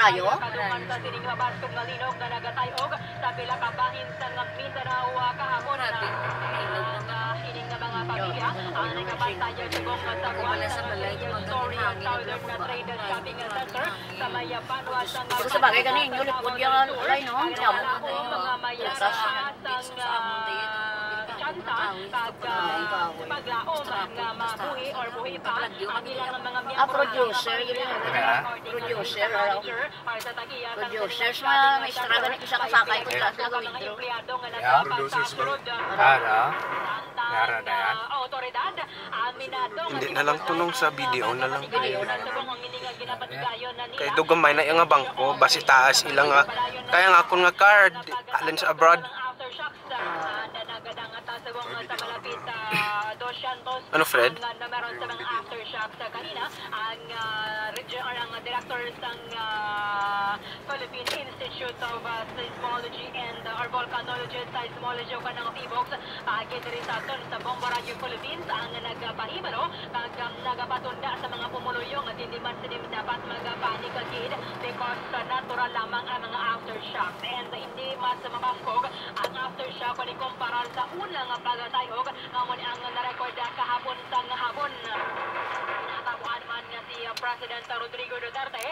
karayo? Kadungan sa sining labas kung nalinog na nagatayog. Sa pila ka bahin sa Mindanao ah, kahapon na ang hining nga mga pamilya. ang nagkabantayan sa gong sa Story ang Southern nagkakabaan. Trade and Shopping Center sa Mayapanwa sa nga Pero sa bagay ganin, yung lipod yung ulay, no? Ang mga sa ah, paglaom nga mabuhi or buhi pa ang ilang mga miyembro Ah, producer, yun yun. Kaya? Producer, tagiya Producers, mga may straga na isa kasakay ko sa gawin nga Yeah, producers ba? pagsasurod Ara? Yara na yan? autoridad aminado Hindi na lang tunong sa video na lang. Na lang. Kay dugamay na yung nga bangko, basi taas ilang nga. Kaya nga kung nga card, alin sa abroad. Ano, Fred? Ang na meron sa mga aftershocks sa kanina, ang uh, region or ang director ng uh, Philippine Institute of uh, Seismology and uh, or Volcanology and Seismology o kanang PBOX paagi diri sa aton sa Bomborayo, Philippines ang nagapahimalo kag um, nagapatunda sa mga pumuluyong at hindi man sinim dapat magapanik agad because uh, natural lamang ang mga aftershocks and hindi mas mapafkog ang aftershock. Kung ikumparar sa unang pagatayog nga mo ang na-record kahapon sa hapon. Natabuan man nga si President Rodrigo Duterte